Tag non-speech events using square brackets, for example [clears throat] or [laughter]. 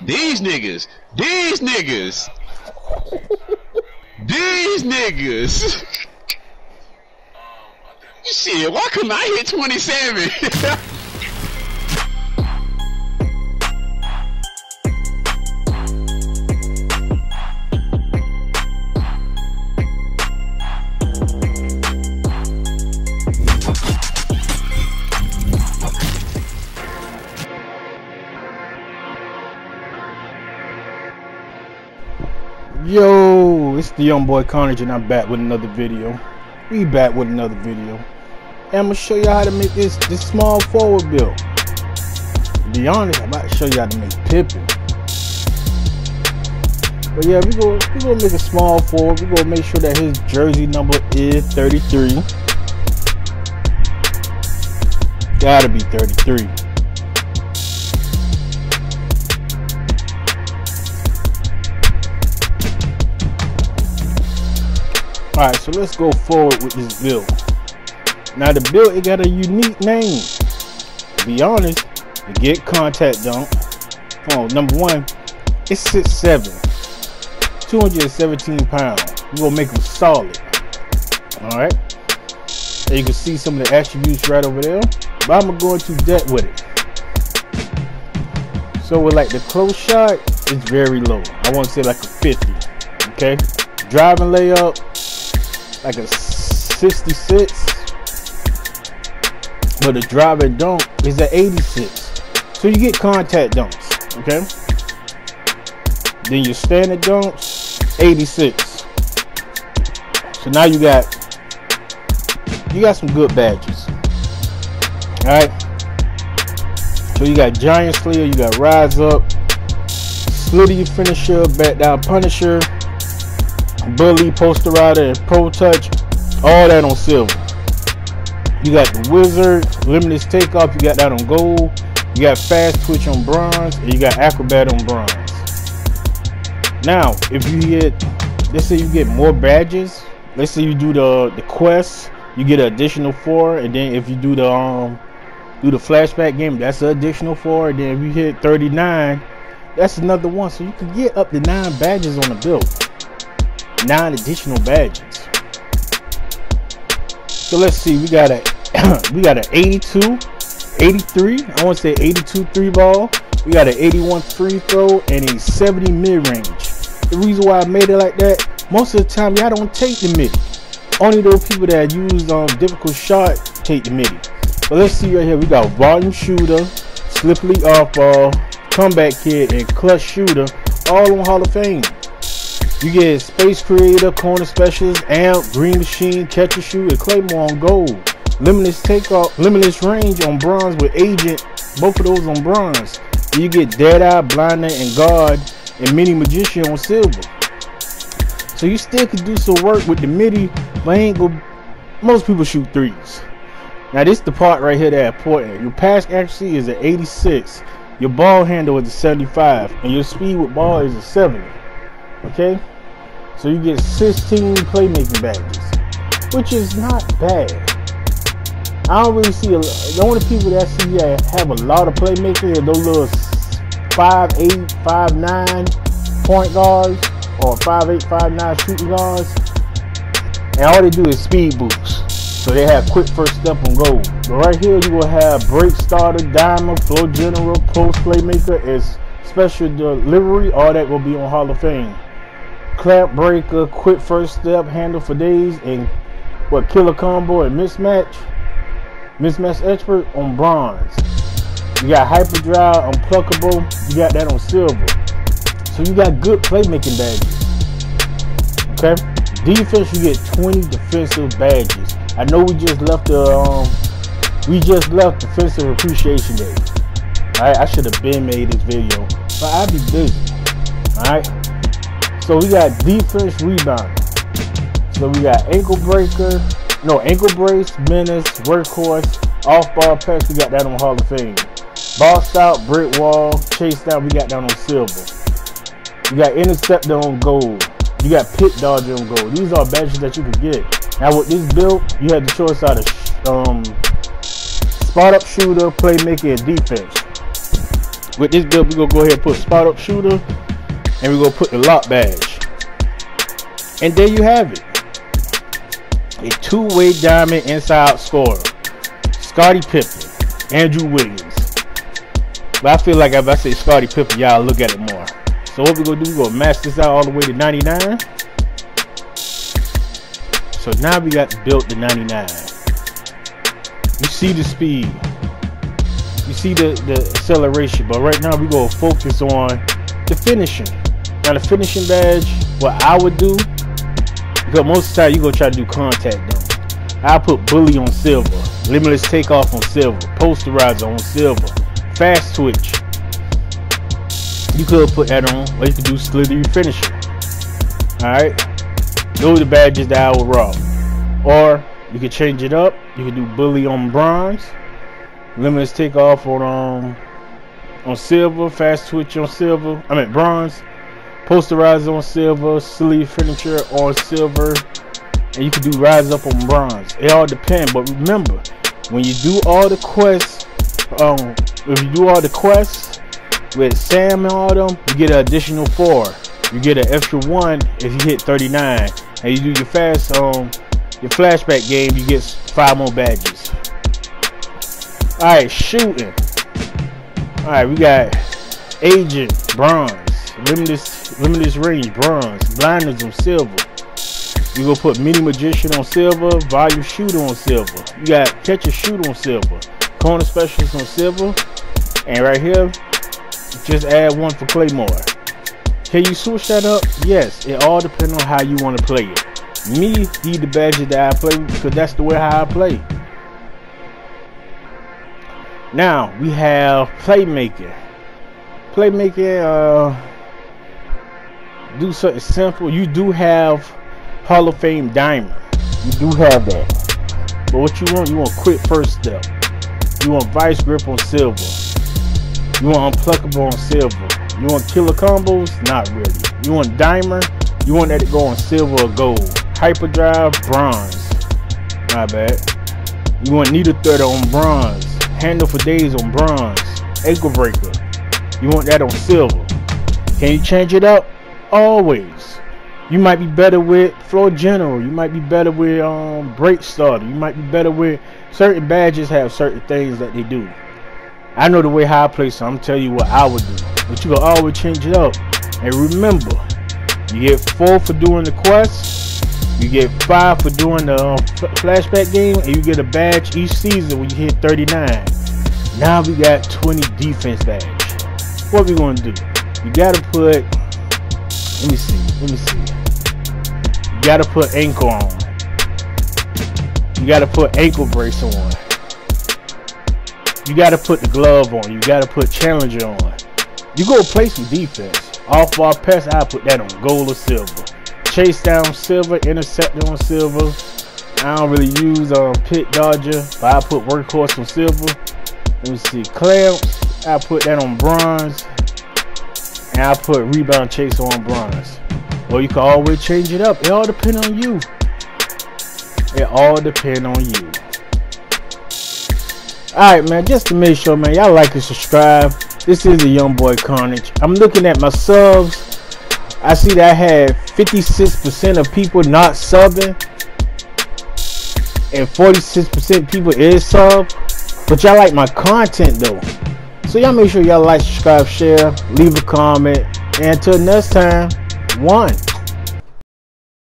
These niggas, these niggas, these niggas. [laughs] Shit, why couldn't I hit 27? [laughs] Yo, it's the young boy Carnage and I'm back with another video. We back with another video. And I'm gonna show you how to make this this small forward build. To be honest, I'm about to show you how to make Pippen. But yeah, we go we gonna make a small forward. We gonna make sure that his jersey number is 33. Gotta be 33. Alright, so let's go forward with this build. Now the build, it got a unique name. To be honest, the get contact dunk. Oh, number one, it's 6'7", 217 pounds. We're gonna make them solid. Alright. You can see some of the attributes right over there. But I'm gonna go into depth with it. So with like the close shot, it's very low. I want to say like a 50. Okay. Driving layup, like a 66 but the driving dunk is at 86 so you get contact dunks okay? Then your standard dunks 86 so now you got you got some good badges all right so you got giant slayer you got rise up slithery finisher back down punisher Bully, Posterizer, and Pro Touch, all that on silver. You got the Wizard, Limitless Takeoff, you got that on gold. You got Fast Twitch on bronze, and you got Acrobat on bronze. Now, if you get, let's say you get more badges, let's say you do the the quest, you get an additional four, and then if you do the um do the flashback game, that's an additional four. And then if you hit 39, that's another one. So you can get up to nine badges on the build nine additional badges. So let's see, we got a [clears throat] we got an 82, 83, I want to say 82 three ball. We got an 81 free throw and a 70 mid range. The reason why I made it like that, most of the time y'all don't take the midi. Only those people that use um difficult shot take the midi. But let's see right here, we got volume shooter, slippery off ball, comeback kid, and clutch shooter, all on Hall of Fame. You get Space Creator, Corner Specialist, Amp, Green Machine, Catcher Shoe, and Claymore on gold. Limitless Takeoff, Limitless Range on bronze with Agent, both of those on bronze. You get Deadeye, Blinder, and Guard, and Mini Magician on silver. So you still can do some work with the MIDI, but ain't go. Most people shoot threes. Now this is the part right here that important. Your pass accuracy is at 86. Your ball handle is a 75, and your speed with ball is a 70. Okay. So you get 16 playmaking badges, which is not bad. I don't really see a, the only people that I see that have a lot of playmaking are those little five eight, five nine point guards or five eight, five nine shooting guards, and all they do is speed boosts. So they have quick first step on goal. But right here you will have break starter, dimer, floor general, post playmaker, is special delivery. All that will be on Hall of Fame clamp breaker, quick first step, handle for days, and what killer combo and mismatch. Mismatch expert on bronze. You got hyperdrive, unpluckable. You got that on silver. So you got good playmaking badges. Okay. Defense, you get 20 defensive badges. I know we just left the um, we just left defensive appreciation day. Alright, I should have been made this video, but I'd be busy. Alright. So we got defense rebound. So we got ankle breaker, no ankle brace, menace, workhorse, off ball pass. We got that on Hall of Fame. Box out, brick wall, chase down. We got that on silver. You got interceptor on gold. You got pick dodger on gold. These are badges that you can get. Now with this build, you have the choice out of um, spot up shooter, playmaker, and defense. With this build, we gonna go ahead and put spot up shooter, and we're gonna put the lock badge. And there you have it. A two-way diming inside scorer. Scottie Pippen, Andrew Wiggins. But I feel like if I say Scottie Pippen, y'all look at it more. So what we gonna do, we gonna max this out all the way to 99. So now we got built the 99. You see the speed. You see the, the acceleration. But right now we gonna focus on the finishing. Now the finishing badge, what I would do, because most of the time you gonna try to do contact though. I put bully on silver, limitless takeoff on silver, posterizer on silver, fast twitch. You could put that on, or you could do slithery finisher. Alright? Those are the badges that I would rock. Or you could change it up. You could do bully on bronze, limitless takeoff on um on silver, fast twitch on silver. I mean bronze, posterizer on silver, slithery finisher on silver, and you can do rise up on bronze. It all depends, but remember, when you do all the quests, um, if you do all the quests with Sam and all them, you get an additional four. You get an extra one if you hit 39, and you do your fast um your flashback game, you get five more badges. All right, shooting. All right, we got agent bronze, limitless limitless range bronze, blinders on silver. You gonna put mini magician on silver, volume shooter on silver. You got catch and shoot on silver, corner specialist on silver, and right here, just add one for claymore. Can you switch that up? Yes, it all depends on how you want to play it. Me, these the badges that I play because that's the way how I play. Now we have playmaker. Playmaker, uh, do something simple. You do have Hall of Fame dimer. You do have that. But what you want, you want quick first step. You want vice grip on silver. You want unpluckable on silver. You want killer combos? Not really. You want dimer? You want that to go on silver or gold. Hyperdrive, bronze. My bad. You want needle threader on bronze. Handle for days on bronze. Ankle breaker. You want that on silver. Can you change it up? Always. You might be better with floor general. You might be better with um break starter. You might be better with certain badges have certain things that they do. I know the way how I play, so I'm telling you what I would do. But you can always change it up. And remember, you get four for doing the quest. You get five for doing the um, flashback game, and you get a badge each season when you hit 39. Now we got 20 defense badge. What we gonna do? You gotta put. Let me see. Let me see. You gotta put ankle on. You gotta put ankle brace on. You gotta put the glove on. You gotta put challenger on. You go play some defense. Off ball pass, I put that on gold or silver. Chase down silver, interceptor on silver. I don't really use um pick dodger, but I put workhorse on silver. Let me see, clamps. I put that on bronze, and I put rebound chase on bronze. Or you can always change it up. It all depends on you. It all depends on you. Alright, man, just to make sure, man, y'all like and subscribe. This is the Young Boy Carnage. I'm looking at my subs. I see that I had 56% of people not subbing. And 46% people is sub. But y'all like my content though. So y'all make sure y'all like, subscribe, share, leave a comment. And until next time, one.